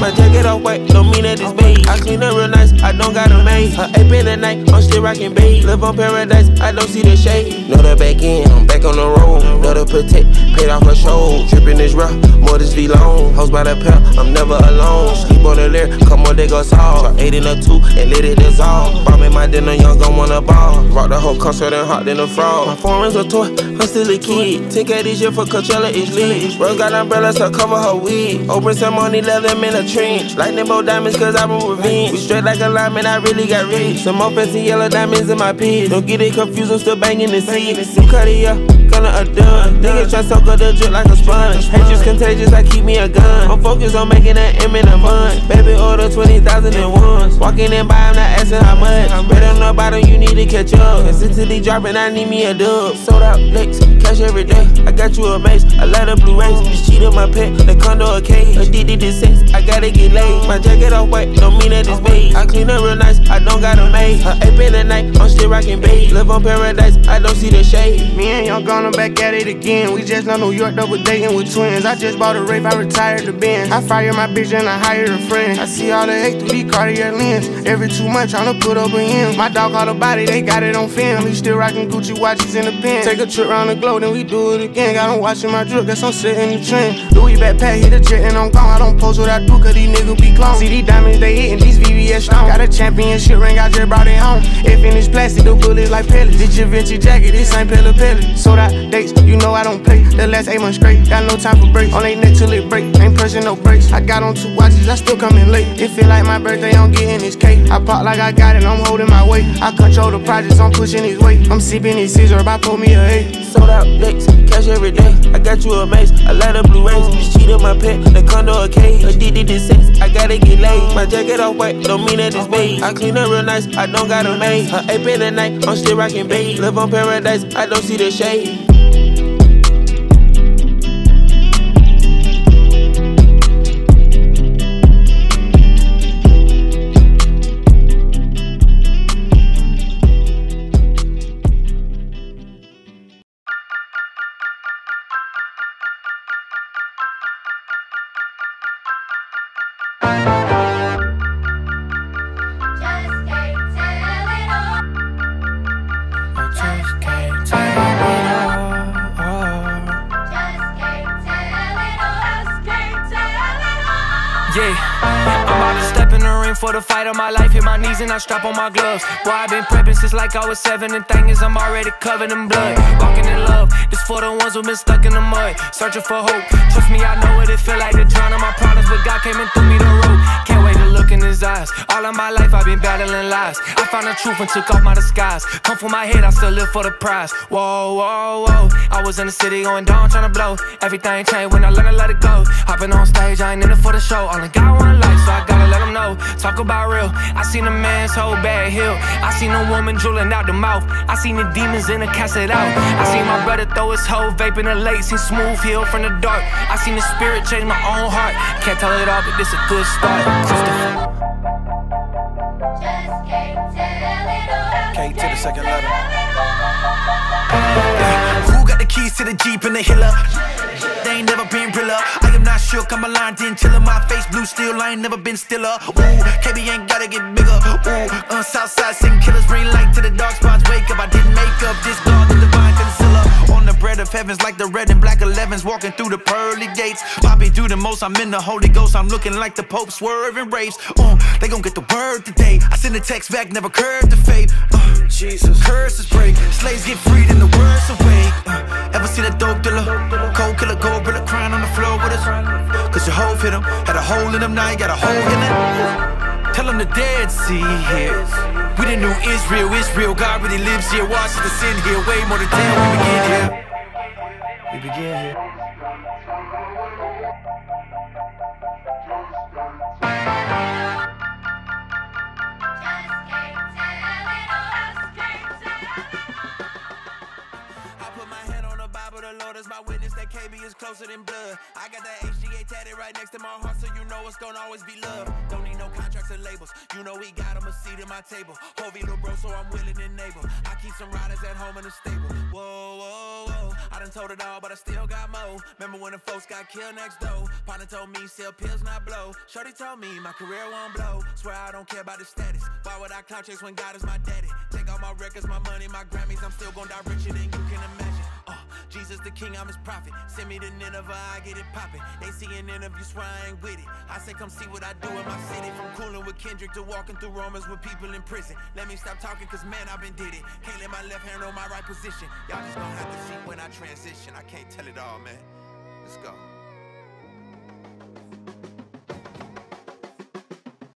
My jacket off white, don't mean that it's beige. I clean up real nice, I don't got a maid. Her ape in the night, I'm still rocking beige. Live on paradise, I don't see the shade. Know the back end, I'm back on the road. Know the protect, paid off her show. Dripping this rough, more this V long. Hoes by the pair, I'm never alone. Sleep on the lair, come on, they go soft. Eight in a two, and let it dissolve. Bombing my dinner, young gon' wanna ball. Rock the whole concert and hot than a frog. My foreign's a toy, I'm still a kid. 10K this year for Coachella, it's lit. Rose got umbrellas to cover her wig. Open some money, let them in a trench. Lightning bolt diamonds, cause I want revenge. We straight like a lineman, I really got rich. Some offensive yellow diamonds in my pit. Don't get it confused, I'm still banging the seat. New Cartier, gonna a done. Niggas try soak up the drip like a sponge. Hatred's contagious, I keep me a gun. I'm focused on making that M in a month. Baby, order 20,000 at once. Walking in by, I'm not asking how much. Bet on the bottom, you need to catch up. Consistently dropping, I need me a dub. Sold out licks, cash every day. I got you a mace, a lot of blue rays. This cheat on my pet, the condo a cage. Addicted to sex, I gotta get laid. My jacket off white, don't mean that it's beige. I clean up real nice, I don't got a maid. Her ape in the night, I'm still rocking beige. Live on paradise, I don't see the shade. Me and Young gonna back at it again. We just left New York, double dating with twins. I just bought a Wraith, I retired the Benz. I fire my bitch and I hired a friend. I see all the hate through these Cartier lens. Every two months, tryna put up end. My dog caught a body, they got it on film. He still rocking Gucci watches in the pen. Take a trip around the globe, then we do it again. Got him watching my drip, guess I'm setting the trend. Louis backpack, hit a jet and I'm gone. I don't post what I do, cause these niggas be clones. See these diamonds, they hitting these VVS stones. Got a championship ring, I just brought it home. If in this plastic, the bullets like pellets. This Givenchy jacket, this ain't Pelle Pelle. Sold out dates, you know I don't play. The last eight months straight, got no time for breaks. On they neck till it break, ain't pressing no brakes. I got on two watches, I still coming late. It feel like my birthday, I'm getting this cake. I pop like I got it, I'm holding my weight. I control the projects, I'm pushing his weight. I'm sipping his scissor, about pull me a eight. Sold out licks, cash every day. I got you a mace, a lot of blue rays. This cheat on my pet, the condo a cage. Addicted to sex, I gotta get laid. My jacket off white, don't mean that it's oh, beige. I clean up real nice, I don't got a maid. Her ape in the night, I'm still rocking beige. Live on paradise, I don't see the shade. Yeah, I'm about to step in the ring for the fight of my life. Hit my knees and I strap on my gloves. Boy, I've been prepping since like I was seven. And thing is, I'm already covered in blood. Walking in love, this for the ones who been stuck in the mud. Searching for hope. Trust me, I know what it feel like to drown in my problems. But God came and threw me the rope. Can't wait look in his eyes. All of my life, I've been battling lies. I found the truth and took off my disguise. Come for my head, I still live for the prize. Whoa, whoa, whoa. I was in the city going down, trying to blow. Everything changed when I learned to let it go. Hopping on stage, I ain't in it for the show. Only got one life, so I gotta let them know. Talk about real. I seen a man's whole bad hill. I seen a woman drooling out the mouth. I seen the demons in the cast it out. I seen my brother throw his whole vape in the lake. Seen smooth heal from the dark. I seen the spirit change my own heart. Can't tell it all, but this a good start. Christopher. K to the second letter. Who got the keys to the Jeep and the Hiller? They ain't never been realer. I am not shook, I'm aligned, didn't chill My face blue still, I ain't never been stiller. Ooh, KB ain't gotta get bigger. Ooh, on Southside, sing killers, bring light to the dark spots. Wake up, I didn't make up this On the bread of heavens, like the red and black 11s, walking through the pearly gates. Poppy do the most, I'm in the Holy Ghost, I'm looking like the Pope swerving race. Uh, they gon' get the word today. I send a text back, never curved the fate. Uh, Jesus, curses break, slaves get freed and the words awake. Uh, ever see that dope dealer? Cold killer, gorilla crying on the floor with us. Cause your hoe hit him, had a hole in him, now you got a hole in it. Tell him the dead see here. We the new Israel, Israel, God really lives here. Watch the sin here, way more than ten. We get here. We begin here. I put my witness that KB is closer than blood. I got that HGA tatted right next to my heart, so you know it's gonna always be love. Don't need no contracts or labels. You know we got him a seat at my table. Hovey, little bro, so I'm willing and able. I keep some riders at home in the stable. Whoa, whoa. I done told it all, but I still got more. Remember when the folks got killed next door? Partner told me sell pills, not blow. Shorty told me my career won't blow. Swear I don't care about the status. Why would I cloud chase when God is my daddy? Take all my records, my money, my Grammys. I'm still gon' die richer than you Jesus the King, I'm his prophet. Send me to Nineveh, I get it poppin'. They see an interview, swear I ain't with it. I say, come see what I do in my city. From cooling with Kendrick to walking through Romans with people in prison. Let me stop talking, cause man, I've been did it. Can't let my left hand on my right position. Y'all just gonna have to see when I transition. I can't tell it all, man. Let's go.